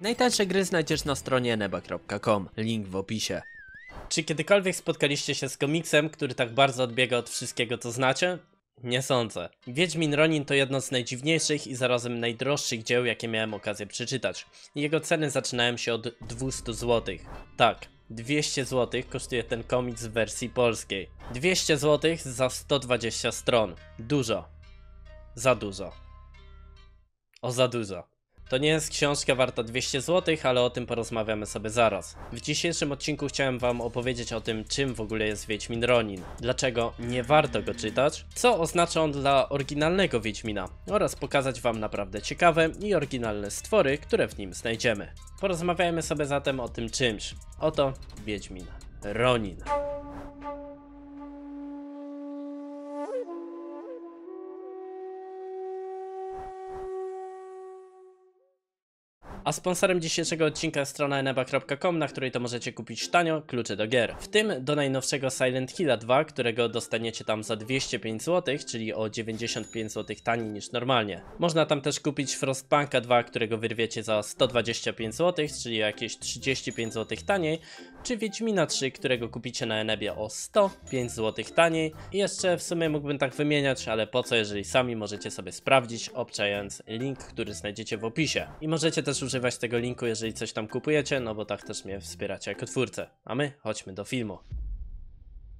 Najtańsze gry znajdziesz na stronie neba.com, link w opisie. Czy kiedykolwiek spotkaliście się z komiksem, który tak bardzo odbiega od wszystkiego co znacie? Nie sądzę. Wiedźmin Ronin to jedno z najdziwniejszych i zarazem najdroższych dzieł, jakie miałem okazję przeczytać. Jego ceny zaczynają się od 200 zł. Tak, 200 zł kosztuje ten komiks w wersji polskiej. 200 zł za 120 stron. Dużo. Za dużo. O za dużo. To nie jest książka warta 200 zł, ale o tym porozmawiamy sobie zaraz. W dzisiejszym odcinku chciałem wam opowiedzieć o tym, czym w ogóle jest Wiedźmin Ronin, dlaczego nie warto go czytać, co oznacza on dla oryginalnego Wiedźmina oraz pokazać wam naprawdę ciekawe i oryginalne stwory, które w nim znajdziemy. Porozmawiajmy sobie zatem o tym czymś. Oto Wiedźmin Ronin. A sponsorem dzisiejszego odcinka jest strona eneba.com, na której to możecie kupić tanio klucze do gier. W tym do najnowszego Silent Hilla 2, którego dostaniecie tam za 205 zł, czyli o 95 zł taniej niż normalnie. Można tam też kupić Frostpunka 2, którego wyrwiecie za 125 zł, czyli jakieś 35 zł taniej, czy Wiedźmina 3, którego kupicie na Enebie o 105 zł taniej. I jeszcze w sumie mógłbym tak wymieniać, ale po co, jeżeli sami możecie sobie sprawdzić, obczając link, który znajdziecie w opisie. I możecie też używać tego linku, jeżeli coś tam kupujecie, no bo tak też mnie wspieracie jako twórcę. A my chodźmy do filmu.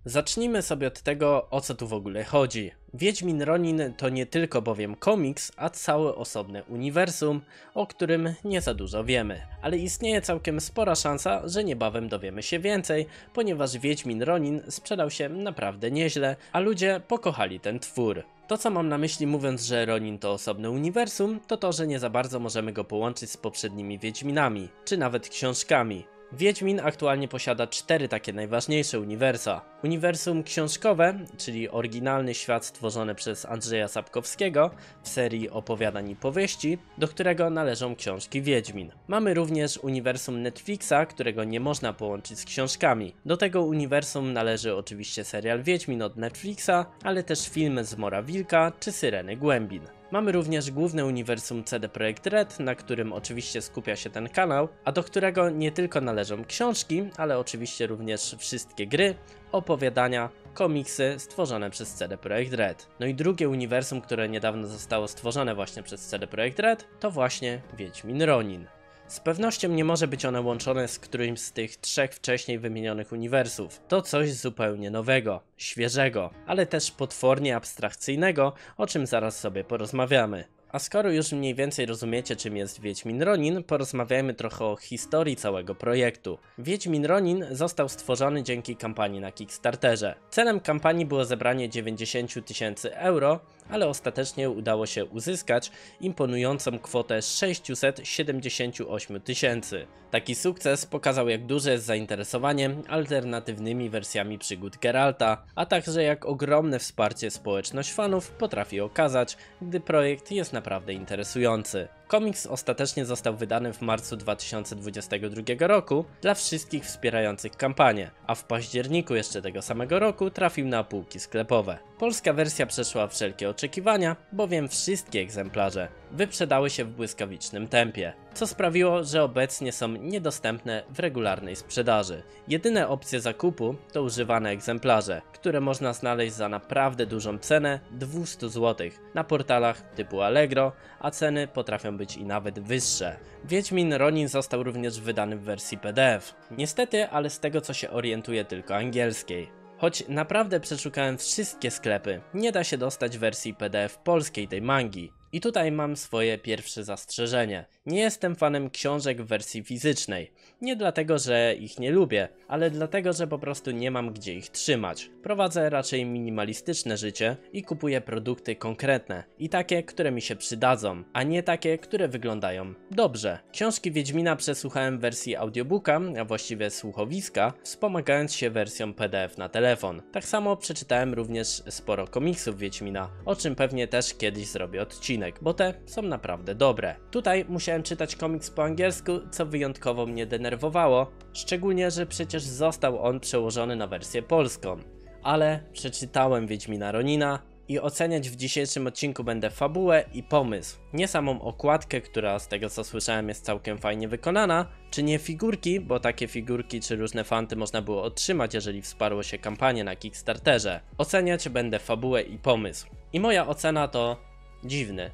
Zacznijmy sobie od tego, o co tu w ogóle chodzi. Wiedźmin Ronin to nie tylko bowiem komiks, a całe osobne uniwersum, o którym nie za dużo wiemy. Ale istnieje całkiem spora szansa, że niebawem dowiemy się więcej, ponieważ Wiedźmin Ronin sprzedał się naprawdę nieźle, a ludzie pokochali ten twór. To co mam na myśli mówiąc, że Ronin to osobne uniwersum, to to, że nie za bardzo możemy go połączyć z poprzednimi Wiedźminami, czy nawet książkami. Wiedźmin aktualnie posiada cztery takie najważniejsze uniwersa. Uniwersum książkowe, czyli oryginalny świat stworzony przez Andrzeja Sapkowskiego w serii opowiadań i powieści, do którego należą książki Wiedźmin. Mamy również uniwersum Netflixa, którego nie można połączyć z książkami. Do tego uniwersum należy oczywiście serial Wiedźmin od Netflixa, ale też filmy z Mora Wilka czy Syreny Głębin. Mamy również główne uniwersum CD Projekt Red, na którym oczywiście skupia się ten kanał, a do którego nie tylko należą książki, ale oczywiście również wszystkie gry, opowiadania, komiksy stworzone przez CD Projekt Red. No i drugie uniwersum, które niedawno zostało stworzone właśnie przez CD Projekt Red, to właśnie Wiedźmin Ronin. Z pewnością nie może być one łączone z którymś z tych trzech wcześniej wymienionych uniwersów. To coś zupełnie nowego, świeżego, ale też potwornie abstrakcyjnego, o czym zaraz sobie porozmawiamy. A skoro już mniej więcej rozumiecie czym jest Wiedźmin Ronin, porozmawiajmy trochę o historii całego projektu. Wiedźmin Ronin został stworzony dzięki kampanii na Kickstarterze. Celem kampanii było zebranie 90 tysięcy euro, ale ostatecznie udało się uzyskać imponującą kwotę 678 tysięcy. Taki sukces pokazał jak duże jest zainteresowanie alternatywnymi wersjami przygód Geralta, a także jak ogromne wsparcie społeczność fanów potrafi okazać, gdy projekt jest naprawdę interesujący. Komiks ostatecznie został wydany w marcu 2022 roku dla wszystkich wspierających kampanię, a w październiku jeszcze tego samego roku trafił na półki sklepowe. Polska wersja przeszła wszelkie oczekiwania, bowiem wszystkie egzemplarze wyprzedały się w błyskawicznym tempie, co sprawiło, że obecnie są niedostępne w regularnej sprzedaży. Jedyne opcje zakupu to używane egzemplarze, które można znaleźć za naprawdę dużą cenę 200 zł na portalach typu Allegro, a ceny potrafią być i nawet wyższe. Wiedźmin Ronin został również wydany w wersji PDF. Niestety, ale z tego co się orientuje tylko angielskiej. Choć naprawdę przeszukałem wszystkie sklepy, nie da się dostać wersji PDF polskiej tej mangi. I tutaj mam swoje pierwsze zastrzeżenie. Nie jestem fanem książek w wersji fizycznej. Nie dlatego, że ich nie lubię, ale dlatego, że po prostu nie mam gdzie ich trzymać. Prowadzę raczej minimalistyczne życie i kupuję produkty konkretne i takie, które mi się przydadzą, a nie takie, które wyglądają dobrze. Książki Wiedźmina przesłuchałem w wersji audiobooka, a właściwie słuchowiska, wspomagając się wersją PDF na telefon. Tak samo przeczytałem również sporo komiksów Wiedźmina, o czym pewnie też kiedyś zrobię odcinek, bo te są naprawdę dobre. Tutaj musiałem czytać komiks po angielsku, co wyjątkowo mnie denerwowało, szczególnie, że przecież został on przełożony na wersję polską. Ale przeczytałem Wiedźmina Ronina I oceniać w dzisiejszym odcinku będę fabułę i pomysł. Nie samą okładkę, która z tego co słyszałem jest całkiem fajnie wykonana, czy nie figurki, bo takie figurki czy różne fanty można było otrzymać, jeżeli wsparło się kampanię na Kickstarterze. Oceniać będę fabułę i pomysł. I moja ocena to dziwny.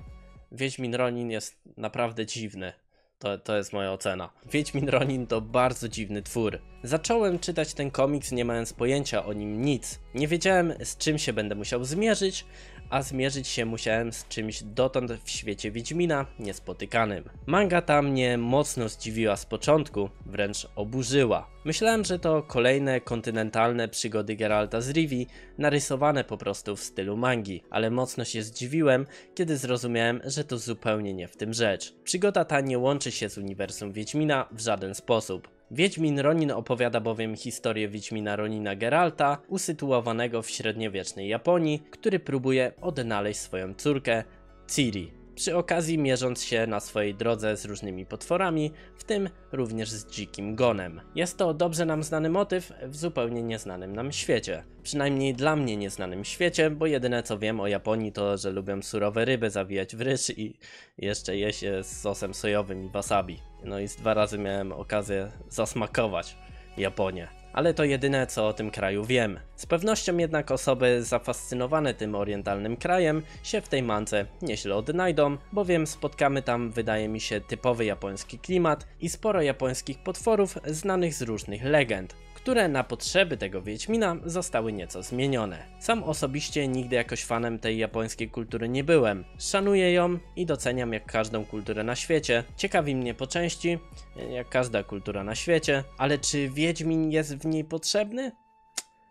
Wiedźmin Ronin jest naprawdę dziwny. To, to jest moja ocena. Wiedźmin Ronin to bardzo dziwny twór. Zacząłem czytać ten komiks nie mając pojęcia o nim nic. Nie wiedziałem z czym się będę musiał zmierzyć, a zmierzyć się musiałem z czymś dotąd w świecie Wiedźmina niespotykanym. Manga ta mnie mocno zdziwiła z początku, wręcz oburzyła. Myślałem, że to kolejne kontynentalne przygody Geralta z Rivi, narysowane po prostu w stylu mangi, ale mocno się zdziwiłem, kiedy zrozumiałem, że to zupełnie nie w tym rzecz. Przygoda ta nie łączy się z uniwersum Wiedźmina w żaden sposób. Wiedźmin Ronin opowiada bowiem historię Wiedźmina Ronina Geralta, usytuowanego w średniowiecznej Japonii, który próbuje odnaleźć swoją córkę, Ciri. Przy okazji mierząc się na swojej drodze z różnymi potworami, w tym również z dzikim gonem. Jest to dobrze nam znany motyw w zupełnie nieznanym nam świecie. Przynajmniej dla mnie nieznanym świecie, bo jedyne co wiem o Japonii to, że lubią surowe ryby zawijać w ryż i jeszcze je się z sosem sojowym i wasabi. No i z dwa razy miałem okazję zasmakować Japonię. Ale to jedyne co o tym kraju wiem. Z pewnością jednak osoby zafascynowane tym orientalnym krajem się w tej mance nieźle odnajdą, bowiem spotkamy tam wydaje mi się typowy japoński klimat i sporo japońskich potworów znanych z różnych legend które na potrzeby tego Wiedźmina zostały nieco zmienione. Sam osobiście nigdy jakoś fanem tej japońskiej kultury nie byłem. Szanuję ją i doceniam jak każdą kulturę na świecie. Ciekawi mnie po części, jak każda kultura na świecie, ale czy Wiedźmin jest w niej potrzebny?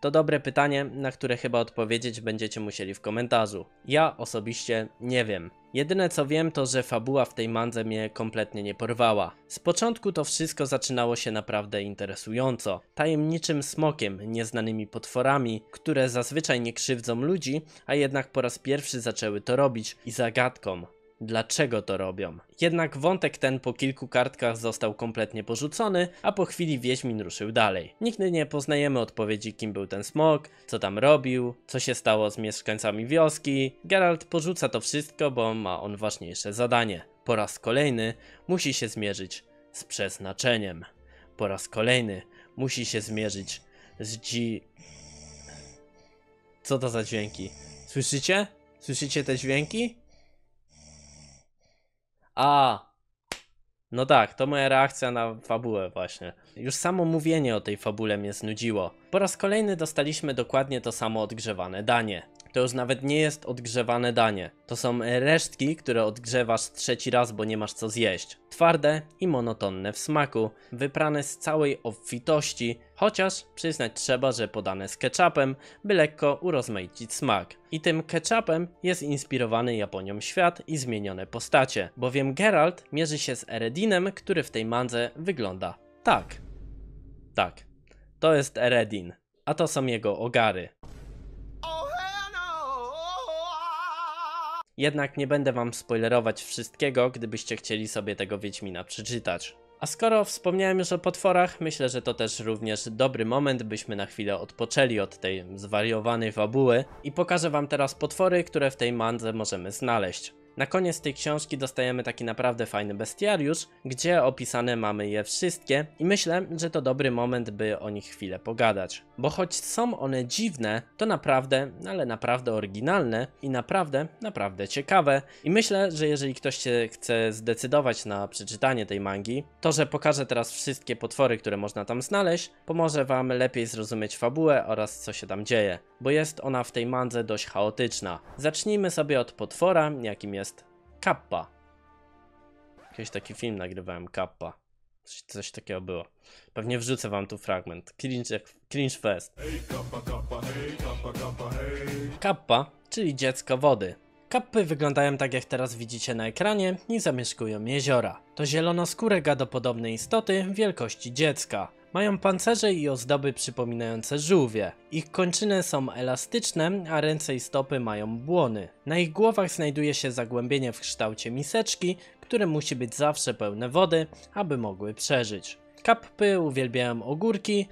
To dobre pytanie, na które chyba odpowiedzieć będziecie musieli w komentarzu. Ja osobiście nie wiem. Jedyne co wiem to, że fabuła w tej mandze mnie kompletnie nie porwała. Z początku to wszystko zaczynało się naprawdę interesująco. Tajemniczym smokiem, nieznanymi potworami, które zazwyczaj nie krzywdzą ludzi, a jednak po raz pierwszy zaczęły to robić i zagadką, dlaczego to robią. Jednak wątek ten po kilku kartkach został kompletnie porzucony, a po chwili Wiedźmin ruszył dalej. Nigdy nie poznajemy odpowiedzi kim był ten smok, co tam robił, co się stało z mieszkańcami wioski. Geralt porzuca to wszystko, bo ma on ważniejsze zadanie. Po raz kolejny musi się zmierzyć z przeznaczeniem. Po raz kolejny musi się zmierzyć z dzi... Co to za dźwięki? Słyszycie? Słyszycie te dźwięki? A, no tak, to moja reakcja na fabułę właśnie. Już samo mówienie o tej fabule mnie znudziło. Po raz kolejny dostaliśmy dokładnie to samo odgrzewane danie. To już nawet nie jest odgrzewane danie. To są resztki, które odgrzewasz trzeci raz, bo nie masz co zjeść. Twarde i monotonne w smaku, wyprane z całej obfitości, chociaż przyznać trzeba, że podane z ketchupem, by lekko urozmaicić smak. I tym ketchupem jest inspirowany Japonią świat i zmienione postacie, bowiem Geralt mierzy się z Eredinem, który w tej mandze wygląda tak. Tak. To jest Eredin, a to są jego ogary. Jednak nie będę wam spoilerować wszystkiego, gdybyście chcieli sobie tego Wiedźmina przeczytać. A skoro wspomniałem już o potworach, myślę, że to też również dobry moment, byśmy na chwilę odpoczęli od tej zwariowanej fabuły i pokażę wam teraz potwory, które w tej mandze możemy znaleźć. Na koniec tej książki dostajemy taki naprawdę fajny bestiariusz, gdzie opisane mamy je wszystkie i myślę, że to dobry moment, by o nich chwilę pogadać. Bo choć są one dziwne, to naprawdę, ale naprawdę oryginalne i naprawdę, naprawdę ciekawe. I myślę, że jeżeli ktoś się chce zdecydować na przeczytanie tej mangi, to że pokażę teraz wszystkie potwory, które można tam znaleźć, pomoże wam lepiej zrozumieć fabułę oraz co się tam dzieje, bo jest ona w tej mandze dość chaotyczna. Zacznijmy sobie od potwora, jakim jest Kappa. Kiedyś taki film nagrywałem, Kappa. Coś, coś takiego było. Pewnie wrzucę wam tu fragment. Cringe, cringe fest. Kappa, czyli dziecko wody. Kappy wyglądają tak jak teraz widzicie na ekranie i zamieszkują jeziora. To zielonoskóre gadopodobne istoty wielkości dziecka. Mają pancerze i ozdoby przypominające żółwie. Ich kończyny są elastyczne, a ręce i stopy mają błony. Na ich głowach znajduje się zagłębienie w kształcie miseczki, które musi być zawsze pełne wody, aby mogły przeżyć. Kappy uwielbiają ogórki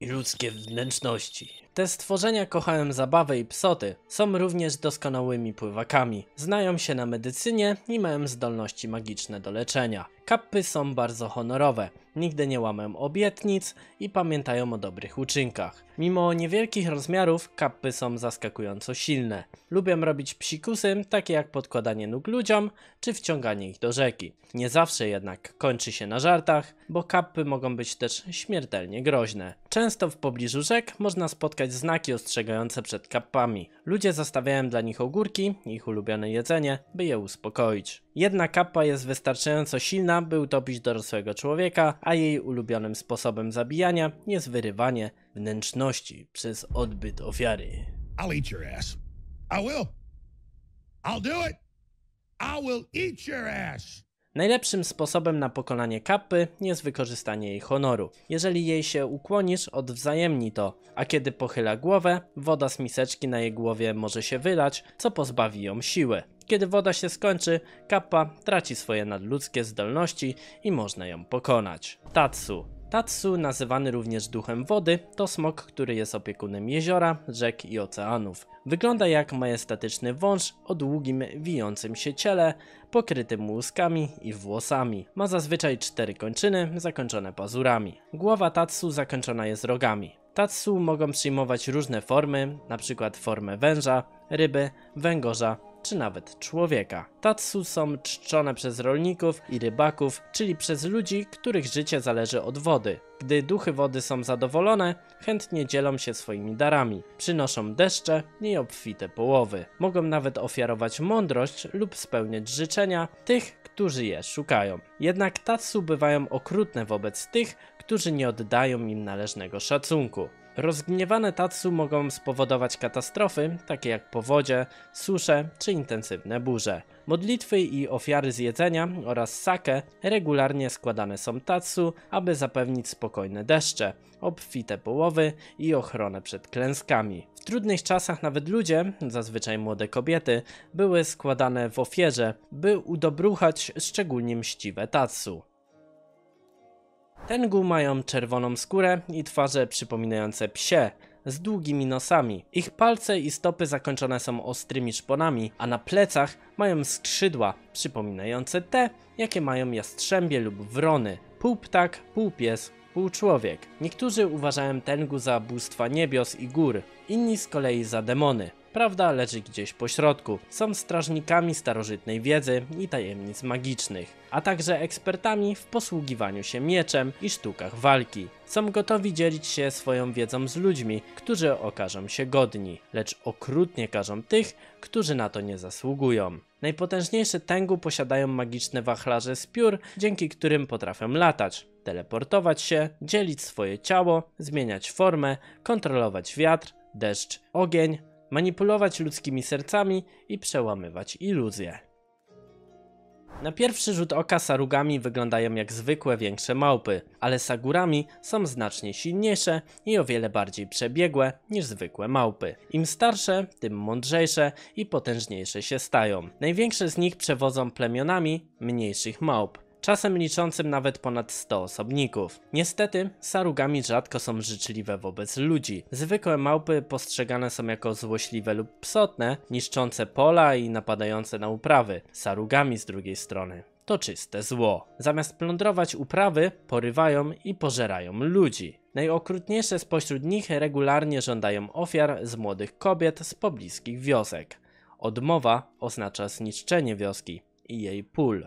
i ludzkie wnętrzności. Te stworzenia kochają zabawę i psoty, są również doskonałymi pływakami, znają się na medycynie i mają zdolności magiczne do leczenia. Kappy są bardzo honorowe, nigdy nie łamią obietnic i pamiętają o dobrych uczynkach. Mimo niewielkich rozmiarów, kappy są zaskakująco silne. Lubią robić psikusy, takie jak podkładanie nóg ludziom czy wciąganie ich do rzeki. Nie zawsze jednak kończy się na żartach, bo kappy mogą być też śmiertelnie groźne. Często w pobliżu rzek można spotkać znaki ostrzegające przed kappami. Ludzie zostawiają dla nich ogórki, ich ulubione jedzenie, by je uspokoić. Jedna kappa jest wystarczająco silna, by utopić dorosłego człowieka, a jej ulubionym sposobem zabijania jest wyrywanie wnętrzności przez odbyt ofiary. I'll eat your ass. I will. I'll do it. I will eat your ass. Najlepszym sposobem na pokonanie kappy jest wykorzystanie jej honoru. Jeżeli jej się ukłonisz, odwzajemni to, a kiedy pochyla głowę, woda z miseczki na jej głowie może się wylać, co pozbawi ją siły. Kiedy woda się skończy, kappa traci swoje nadludzkie zdolności i można ją pokonać. Tatsu Tatsu, nazywany również duchem wody, to smok, który jest opiekunem jeziora, rzek i oceanów. Wygląda jak majestatyczny wąż o długim, wijącym się ciele, pokrytym łuskami i włosami. Ma zazwyczaj cztery kończyny, zakończone pazurami. Głowa Tatsu zakończona jest rogami. Tatsu mogą przyjmować różne formy, np. formę węża, ryby, węgorza czy nawet człowieka. Tatsu są czczone przez rolników i rybaków, czyli przez ludzi, których życie zależy od wody. Gdy duchy wody są zadowolone, chętnie dzielą się swoimi darami, przynoszą deszcze i obfite połowy. Mogą nawet ofiarować mądrość lub spełniać życzenia tych, którzy je szukają. Jednak Tatsu bywają okrutne wobec tych, którzy nie oddają im należnego szacunku. Rozgniewane Tatsu mogą spowodować katastrofy, takie jak powodzie, susze czy intensywne burze. Modlitwy i ofiary z jedzenia oraz sake regularnie składane są Tatsu, aby zapewnić spokojne deszcze, obfite połowy i ochronę przed klęskami. W trudnych czasach nawet ludzie, zazwyczaj młode kobiety, były składane w ofierze, by udobruchać szczególnie mściwe Tatsu. Tengu mają czerwoną skórę i twarze przypominające psie, z długimi nosami. Ich palce i stopy zakończone są ostrymi szponami, a na plecach mają skrzydła, przypominające te, jakie mają jastrzębie lub wrony. Pół ptak, pół pies, pół człowiek. Niektórzy uważają Tengu za bóstwa niebios i gór, inni z kolei za demony. Prawda leży gdzieś po środku. Są strażnikami starożytnej wiedzy i tajemnic magicznych, a także ekspertami w posługiwaniu się mieczem i sztukach walki. Są gotowi dzielić się swoją wiedzą z ludźmi, którzy okażą się godni, lecz okrutnie karzą tych, którzy na to nie zasługują. Najpotężniejsze Tengu posiadają magiczne wachlarze z piór, dzięki którym potrafią latać, teleportować się, dzielić swoje ciało, zmieniać formę, kontrolować wiatr, deszcz, ogień, manipulować ludzkimi sercami i przełamywać iluzje. Na pierwszy rzut oka sarugami wyglądają jak zwykłe większe małpy, ale sagurami są znacznie silniejsze i o wiele bardziej przebiegłe niż zwykłe małpy. Im starsze, tym mądrzejsze i potężniejsze się stają. Największe z nich przewodzą plemionami mniejszych małp czasem liczącym nawet ponad 100 osobników. Niestety, sarugami rzadko są życzliwe wobec ludzi. Zwykłe małpy postrzegane są jako złośliwe lub psotne, niszczące pola i napadające na uprawy. Sarugami z drugiej strony to czyste zło. Zamiast plądrować uprawy, porywają i pożerają ludzi. Najokrutniejsze spośród nich regularnie żądają ofiar z młodych kobiet z pobliskich wiosek. Odmowa oznacza zniszczenie wioski i jej pól.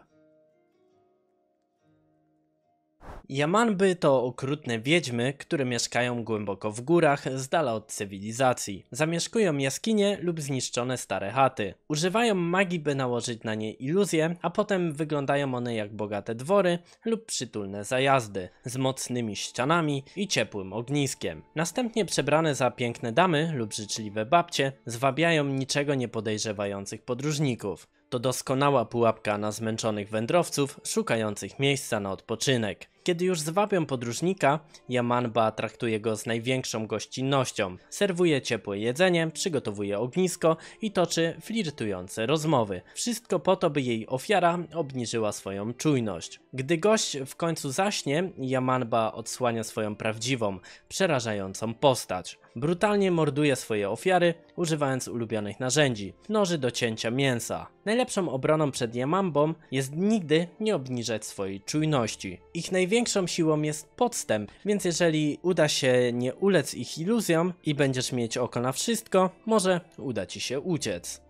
Yamanby to okrutne wiedźmy, które mieszkają głęboko w górach, z dala od cywilizacji. Zamieszkują jaskinie lub zniszczone stare chaty. Używają magii, by nałożyć na nie iluzje, a potem wyglądają one jak bogate dwory lub przytulne zajazdy, z mocnymi ścianami i ciepłym ogniskiem. Następnie przebrane za piękne damy lub życzliwe babcie, zwabiają niczego nie podejrzewających podróżników. To doskonała pułapka na zmęczonych wędrowców szukających miejsca na odpoczynek. Kiedy już zwabią podróżnika, Yamanba traktuje go z największą gościnnością. Serwuje ciepłe jedzenie, przygotowuje ognisko i toczy flirtujące rozmowy. Wszystko po to, by jej ofiara obniżyła swoją czujność. Gdy gość w końcu zaśnie, Yamanba odsłania swoją prawdziwą, przerażającą postać. Brutalnie morduje swoje ofiary, używając ulubionych narzędzi noży do cięcia mięsa. Najlepszą obroną przed Yamambą jest nigdy nie obniżać swojej czujności. Ich największą siłą jest podstęp, więc jeżeli uda się nie ulec ich iluzjom i będziesz mieć oko na wszystko, może uda ci się uciec.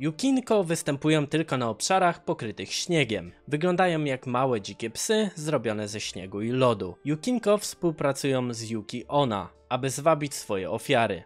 Yukinko występują tylko na obszarach pokrytych śniegiem. Wyglądają jak małe dzikie psy zrobione ze śniegu i lodu. Yukinko współpracują z Yuki Ona, aby zwabić swoje ofiary.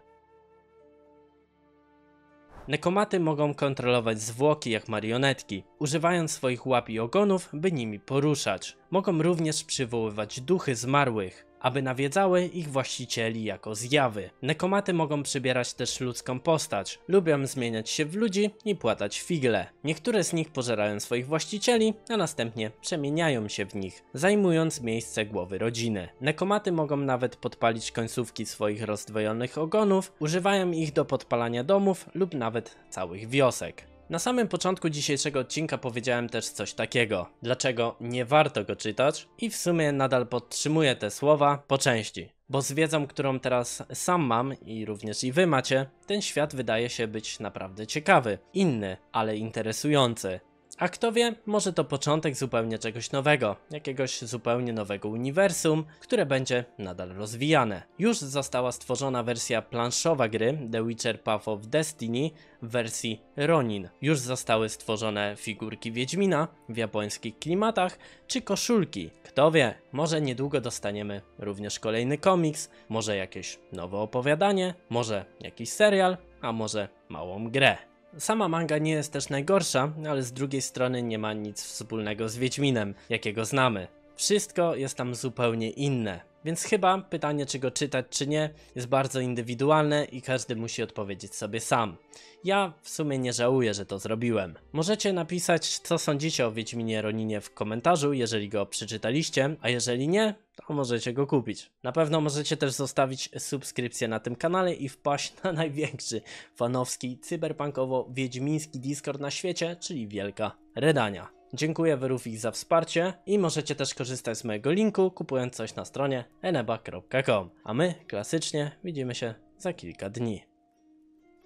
Nekomaty mogą kontrolować zwłoki jak marionetki, używając swoich łap i ogonów, by nimi poruszać. Mogą również przywoływać duchy zmarłych, aby nawiedzały ich właścicieli jako zjawy. Nekomaty mogą przybierać też ludzką postać, lubią zmieniać się w ludzi i płatać figle. Niektóre z nich pożerają swoich właścicieli, a następnie przemieniają się w nich, zajmując miejsce głowy rodziny. Nekomaty mogą nawet podpalić końcówki swoich rozdwojonych ogonów, używają ich do podpalania domów lub nawet całych wiosek. Na samym początku dzisiejszego odcinka powiedziałem też coś takiego, dlaczego nie warto go czytać i w sumie nadal podtrzymuję te słowa po części. Bo z wiedzą, którą teraz sam mam i również i wy macie, ten świat wydaje się być naprawdę ciekawy, inny, ale interesujący. A kto wie, może to początek zupełnie czegoś nowego, jakiegoś zupełnie nowego uniwersum, które będzie nadal rozwijane. Już została stworzona wersja planszowa gry The Witcher Path of Destiny w wersji Ronin. Już zostały stworzone figurki Wiedźmina w japońskich klimatach, czy koszulki. Kto wie, może niedługo dostaniemy również kolejny komiks, może jakieś nowe opowiadanie, może jakiś serial, a może małą grę. Sama manga nie jest też najgorsza, ale z drugiej strony nie ma nic wspólnego z Wiedźminem, jakiego znamy. Wszystko jest tam zupełnie inne. Więc chyba pytanie, czy go czytać, czy nie, jest bardzo indywidualne i każdy musi odpowiedzieć sobie sam. Ja w sumie nie żałuję, że to zrobiłem. Możecie napisać, co sądzicie o Wiedźminie Roninie w komentarzu, jeżeli go przeczytaliście, a jeżeli nie, to możecie go kupić. Na pewno możecie też zostawić subskrypcję na tym kanale i wpaść na największy fanowski cyberpunkowo-wiedźmiński Discord na świecie, czyli Wielka Redania. Dziękuję Wyrufix za wsparcie i możecie też korzystać z mojego linku kupując coś na stronie eneba.com. A my klasycznie widzimy się za kilka dni.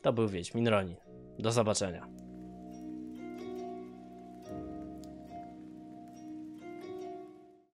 To był Wiedźmin Ronin. Do zobaczenia.